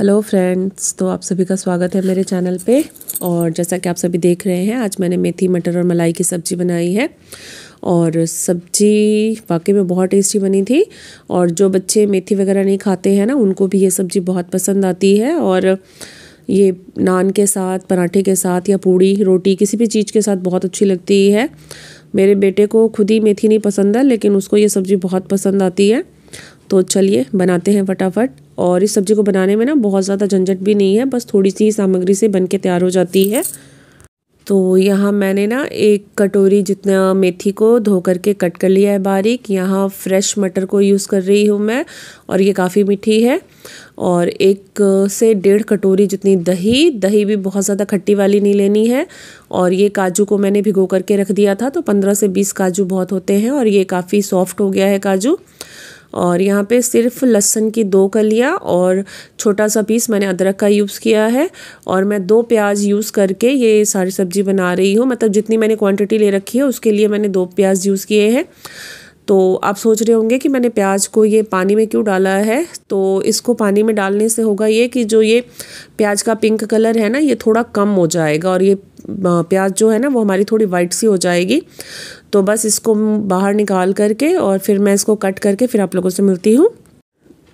Hello friends तो आप सभी का स्वागत है मेरे चैनल पे। और जैसा कि आप सभी देख रहे हैं, आज मैंने मेथी, मटर और मलाई की सब्ज़ी बनाई है। और सब्ज़ी वाकई में बहुत टेस्टी बनी थी। और जो बच्चे मेथी वगैरह नहीं खाते हैं ना, उनको भी ये सब्ज़ी बहुत पसंद आती है। और ये नान के साथ, पराठे के साथ या पूड़ी, रोटी, किसी भी चीज़ के साथ बहुत अच्छी लगती है। मेरे बेटे को खुद ही मेथी नहीं पसंद है, लेकिन उसको ये सब्ज़ी बहुत पसंद आती है। तो चलिए, बनाते हैं फटाफट। और इस सब्ज़ी को बनाने में ना बहुत ज़्यादा झंझट भी नहीं है, बस थोड़ी सी सामग्री से बन के तैयार हो जाती है। तो यहाँ मैंने ना एक कटोरी जितना मेथी को धो करके कट कर लिया है बारीक। यहाँ फ्रेश मटर को यूज़ कर रही हूँ मैं, और ये काफ़ी मीठी है। और एक से डेढ़ कटोरी जितनी दही दही भी बहुत ज़्यादा खट्टी वाली नहीं लेनी है। और ये काजू को मैंने भिगो करके रख दिया था तो पंद्रह से बीस काजू बहुत होते हैं, और ये काफ़ी सॉफ्ट हो गया है काजू। और यहाँ पे सिर्फ़ लहसन की दो कलियाँ और छोटा सा पीस मैंने अदरक का यूज़ किया है और मैं दो प्याज यूज़ करके ये सारी सब्ज़ी बना रही हूँ। मतलब जितनी मैंने क्वांटिटी ले रखी है, उसके लिए मैंने दो प्याज यूज़ किए हैं। तो आप सोच रहे होंगे कि मैंने प्याज को ये पानी में क्यों डाला है? तो इसको पानी में डालने से होगा ये कि जो ये प्याज का पिंक कलर है ना, ये थोड़ा कम हो जाएगा और ये प्याज जो है ना, वो हमारी थोड़ी वाइट सी हो जाएगी। तो बस इसको बाहर निकाल करके और फिर मैं इसको कट करके फिर आप लोगों से मिलती हूँ।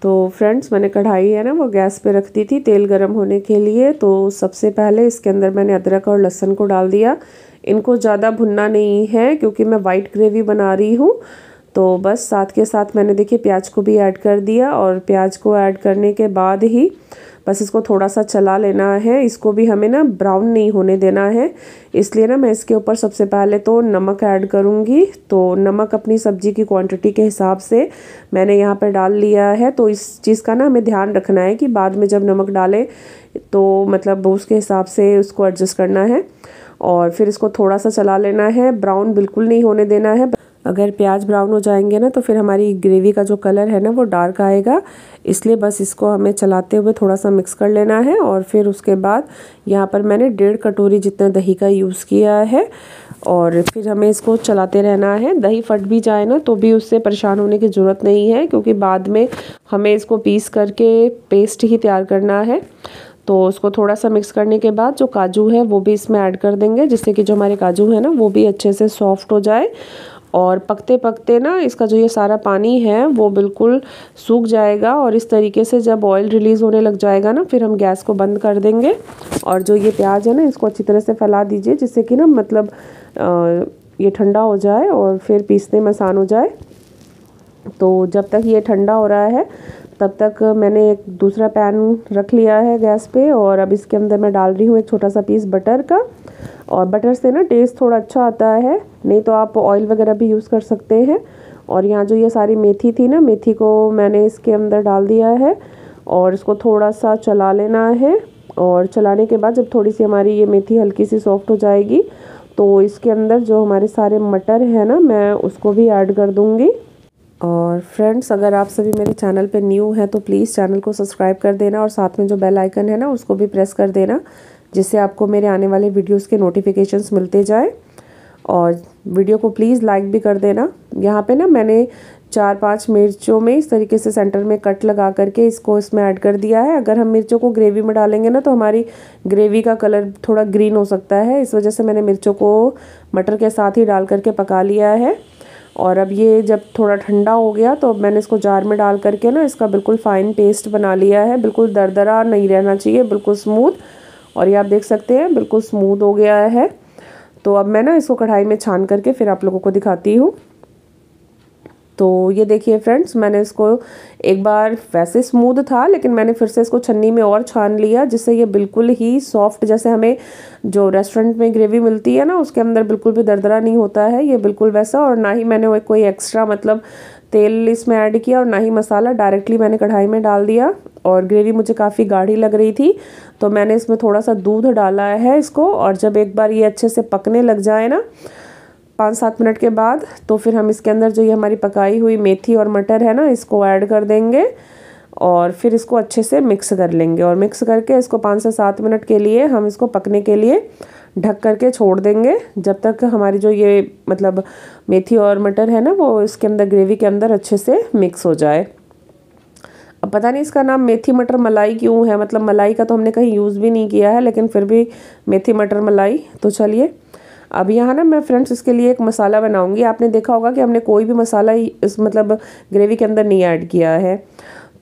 तो फ्रेंड्स, मैंने कढ़ाई है ना, वो गैस पे रख दी थी तेल गरम होने के लिए। तो सबसे पहले इसके अंदर मैंने अदरक और लहसुन को डाल दिया। इनको ज़्यादा भुनना नहीं है क्योंकि मैं वाइट ग्रेवी बना रही हूँ। तो बस साथ के साथ मैंने देखिए प्याज को भी ऐड कर दिया और प्याज को ऐड करने के बाद ही बस इसको थोड़ा सा चला लेना है। इसको भी हमें ना ब्राउन नहीं होने देना है। इसलिए ना मैं इसके ऊपर सबसे पहले तो नमक ऐड करूँगी। तो नमक अपनी सब्ज़ी की क्वांटिटी के हिसाब से मैंने यहाँ पर डाल लिया है। तो इस चीज़ का ना हमें ध्यान रखना है कि बाद में जब नमक डालें तो मतलब उसके हिसाब से उसको एडजस्ट करना है। और फिर इसको थोड़ा सा चला लेना है। ब्राउन बिल्कुल नहीं होने देना है। अगर प्याज ब्राउन हो जाएँगे ना तो फिर हमारी ग्रेवी का जो कलर है ना, वो डार्क आएगा। इसलिए बस इसको हमें चलाते हुए थोड़ा सा मिक्स कर लेना है और फिर उसके बाद यहाँ पर मैंने डेढ़ कटोरी जितना दही का यूज़ किया है और फिर हमें इसको चलाते रहना है। दही फट भी जाए ना तो भी उससे परेशान होने की ज़रूरत नहीं है, क्योंकि बाद में हमें इसको पीस करके पेस्ट ही तैयार करना है। तो उसको थोड़ा सा मिक्स करने के बाद जो काजू है, वो भी इसमें ऐड कर देंगे, जिससे कि जो हमारे काजू है ना, वो भी अच्छे से सॉफ्ट हो जाए। और पकते पकते ना इसका जो ये सारा पानी है, वो बिल्कुल सूख जाएगा और इस तरीके से जब ऑयल रिलीज़ होने लग जाएगा ना, फिर हम गैस को बंद कर देंगे। और जो ये प्याज है ना, इसको अच्छी तरह से फैला दीजिए, जिससे कि ना मतलब ये ठंडा हो जाए और फिर पीसने में आसान हो जाए। तो जब तक ये ठंडा हो रहा है, तब तक मैंने एक दूसरा पैन रख लिया है गैस पे और अब इसके अंदर मैं डाल रही हूँ एक छोटा सा पीस बटर का। और बटर से ना टेस्ट थोड़ा अच्छा आता है। नहीं तो आप ऑयल वगैरह भी यूज़ कर सकते हैं। और यहाँ जो ये सारी मेथी थी ना, मेथी को मैंने इसके अंदर डाल दिया है और इसको थोड़ा सा चला लेना है। और चलाने के बाद जब थोड़ी सी हमारी ये मेथी हल्की सी सॉफ्ट हो जाएगी तो इसके अंदर जो हमारे सारे मटर है ना, मैं उसको भी ऐड कर दूँगी। और फ्रेंड्स अगर आप सभी मेरे चैनल पे न्यू हैं तो प्लीज़ चैनल को सब्सक्राइब कर देना और साथ में जो बेल आइकन है ना, उसको भी प्रेस कर देना। जिससे आपको मेरे आने वाले वीडियोस के नोटिफिकेशंस मिलते जाए। और वीडियो को प्लीज़ लाइक भी कर देना। यहाँ पे ना मैंने चार पाँच मिर्चों में इस तरीके से सेंटर में कट लगा करके इसको इसमें ऐड कर दिया है। अगर हम मिर्चों को ग्रेवी में डालेंगे ना तो हमारी ग्रेवी का कलर थोड़ा ग्रीन हो सकता है। इस वजह से मैंने मिर्चों को मटर के साथ ही डाल करके पका लिया है। और अब ये जब थोड़ा ठंडा हो गया तो अब मैंने इसको जार में डाल करके ना इसका बिल्कुल फ़ाइन पेस्ट बना लिया है। बिल्कुल दरदरा नहीं रहना चाहिए, बिल्कुल स्मूथ और ये आप देख सकते हैं, बिल्कुल स्मूथ हो गया है। तो अब मैं ना इसको कढ़ाई में छान करके फिर आप लोगों को दिखाती हूँ। तो ये देखिए फ्रेंड्स मैंने इसको एक बार वैसे स्मूथ था, लेकिन मैंने फिर से इसको छन्नी में और छान लिया, जिससे ये बिल्कुल ही सॉफ्ट जैसे हमें जो रेस्टोरेंट में ग्रेवी मिलती है ना, उसके अंदर बिल्कुल भी दरदरा नहीं होता है, ये बिल्कुल वैसा, और ना ही मैंने कोई एक्स्ट्रा मतलब तेल इसमें ऐड किया, और ना ही मसाला डायरेक्टली मैंने कढ़ाई में डाल दिया। और ग्रेवी मुझे काफ़ी गाढ़ी लग रही थी तो मैंने इसमें थोड़ा सा दूध डाला है इसको और जब एक बार ये अच्छे से पकने लग जाए ना पाँच सात मिनट के बाद तो फिर हम इसके अंदर जो ये हमारी पकाई हुई मेथी और मटर है ना, इसको ऐड कर देंगे और फिर इसको अच्छे से मिक्स कर लेंगे और मिक्स करके इसको पाँच से सात मिनट के लिए हम इसको पकने के लिए ढक करके छोड़ देंगे। जब तक हमारी जो ये मतलब मेथी और मटर है ना, वो इसके अंदर, ग्रेवी के अंदर अच्छे से मिक्स हो जाए। अब पता नहीं इसका नाम मेथी मटर मलाई क्यों है? मतलब मलाई का तो हमने कहीं यूज़ भी नहीं किया है, लेकिन फिर भी मेथी मटर मलाई। तो चलिए, अब यहाँ ना मैं फ्रेंड्स इसके लिए एक मसाला बनाऊँगी। आपने देखा होगा कि हमने कोई भी मसाला इस मतलब ग्रेवी के अंदर नहीं ऐड किया है।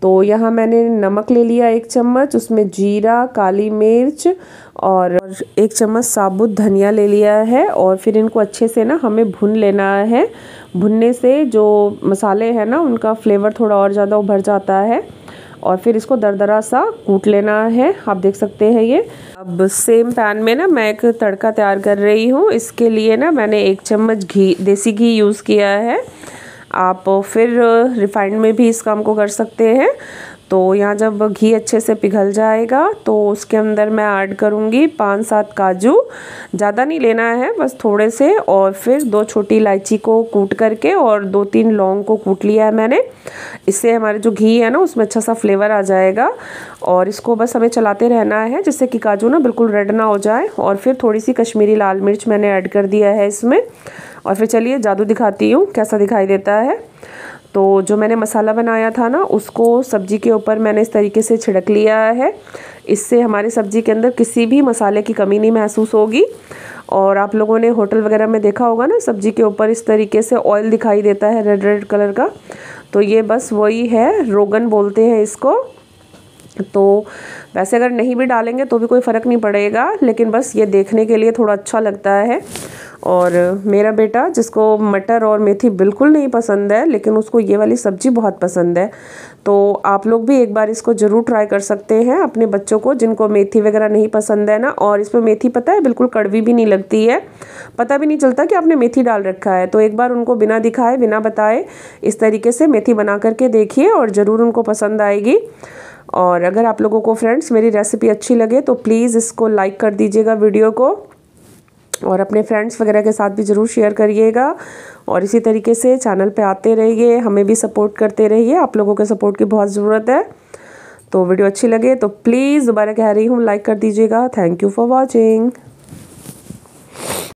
तो यहाँ मैंने नमक ले लिया एक चम्मच, उसमें जीरा, काली मिर्च और एक चम्मच साबुत धनिया ले लिया है और फिर इनको अच्छे से ना हमें भुन लेना है। भुनने से जो मसाले हैं ना, उनका फ्लेवर थोड़ा और ज़्यादा उभर जाता है और फिर इसको दरदरा सा कूट लेना है। आप देख सकते हैं ये। अब सेम पैन में ना मैं एक तड़का तैयार कर रही हूँ। इसके लिए ना मैंने एक चम्मच घी, देसी घी यूज़ किया है। आप फिर रिफाइंड में भी इस काम को कर सकते हैं। तो यहाँ जब घी अच्छे से पिघल जाएगा तो उसके अंदर मैं ऐड करूँगी पाँच सात काजू। ज़्यादा नहीं लेना है, बस थोड़े से और फिर दो छोटी इलायची को कूट करके और दो तीन लौंग को कूट लिया है मैंने। इससे हमारे जो घी है ना, उसमें अच्छा सा फ्लेवर आ जाएगा और इसको बस हमें चलाते रहना है, जिससे कि काजू ना बिल्कुल रेड ना हो जाए और फिर थोड़ी सी कश्मीरी लाल मिर्च मैंने ऐड कर दिया है इसमें। और फिर चलिए जादू दिखाती हूँ, कैसा दिखाई देता है। तो जो मैंने मसाला बनाया था ना, उसको सब्ज़ी के ऊपर मैंने इस तरीके से छिड़क लिया है। इससे हमारी सब्ज़ी के अंदर किसी भी मसाले की कमी नहीं महसूस होगी। और आप लोगों ने होटल वगैरह में देखा होगा ना, सब्ज़ी के ऊपर इस तरीके से ऑयल दिखाई देता है रेड रेड कलर का। तो ये बस वही है, रोगन बोलते हैं इसको। तो वैसे अगर नहीं भी डालेंगे तो भी कोई फ़र्क नहीं पड़ेगा, लेकिन बस ये देखने के लिए थोड़ा अच्छा लगता है। और मेरा बेटा, जिसको मटर और मेथी बिल्कुल नहीं पसंद है, लेकिन उसको ये वाली सब्ज़ी बहुत पसंद है। तो आप लोग भी एक बार इसको ज़रूर ट्राई कर सकते हैं अपने बच्चों को, जिनको मेथी वगैरह नहीं पसंद है ना। और इसमें मेथी पता है, बिल्कुल कड़वी भी नहीं लगती है। पता भी नहीं चलता कि आपने मेथी डाल रखा है। तो एक बार उनको बिना दिखाए, बिना बताए, इस तरीके से मेथी बना करके देखिए और ज़रूर उनको पसंद आएगी। और अगर आप लोगों को, फ्रेंड्स, मेरी रेसिपी अच्छी लगे तो प्लीज़ इसको लाइक कर दीजिएगा वीडियो को। और अपने फ्रेंड्स वगैरह के साथ भी ज़रूर शेयर करिएगा। और इसी तरीके से चैनल पे आते रहिए, हमें भी सपोर्ट करते रहिए। आप लोगों के सपोर्ट की बहुत ज़रूरत है। तो वीडियो अच्छी लगे तो प्लीज़ दोबारा कह रही हूँ लाइक कर दीजिएगा। Thank you for watching